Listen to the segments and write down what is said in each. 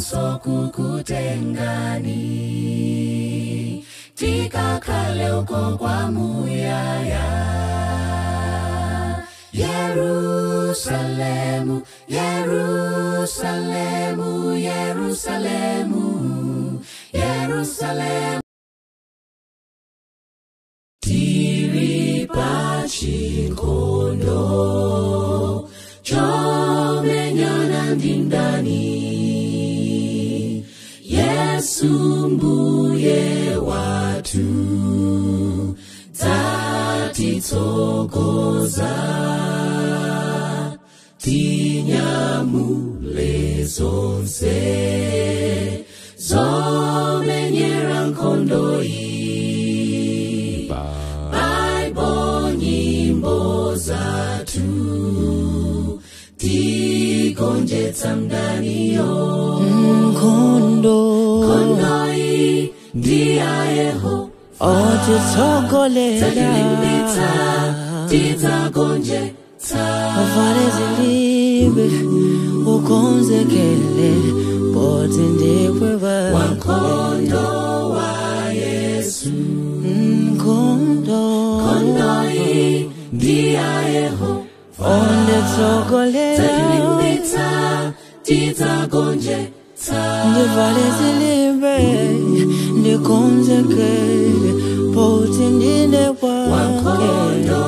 naso kukutengani. Tikakale uko kwa muyaya. Yerusalemu Yerusalemu Yerusalemu Yerusalemu. Tiripa chikondo chomenyana ndinda yesu mbuye watu tatitsogoza tinyamule zonse zomenyera nkhondo iyi baibo nyimbo zatu tigonjetsa mdaniyo nkhondo iyi ndiya yehova otitsogolela talimbitsa tidzagonjetsa avale zilibe ukonzekele poti ndiwe wakhe wankhondo wa yesu. Mkondo nkhondo iyi ndiya yehova onditsogolela talimbitsa tidzagonjetsa ndivale zilibe ndikonzekele poti ndine wakhe wankhondo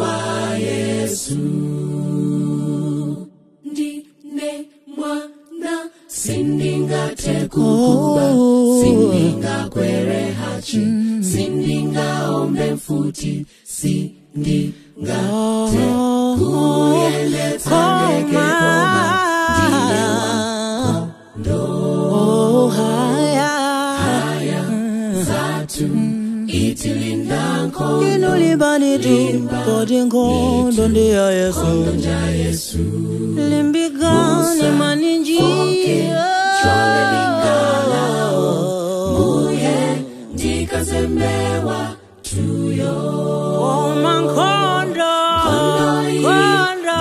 wa yesu. Ndine mwana sindingathe kukuba oh. sindingakwere hachi sindingaombe mfuti sindingathe oh. kuyendetsa itilinda nkhondo inulibani tu kodi nkhondo ndi ya yesu. Ja yesu limbikani maninjiya chole lingalao mbuye ndikazembewa tuyo oma nkhondo nkhondo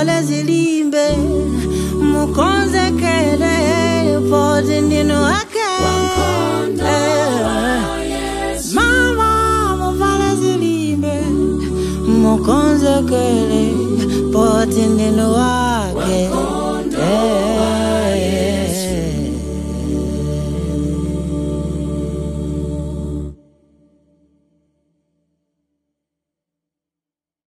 muvale zilimbe mukonzekele poti ndine wake mama muvale zilimbe mukonzekele poti ndine wake Wankhondo Eh.